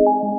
you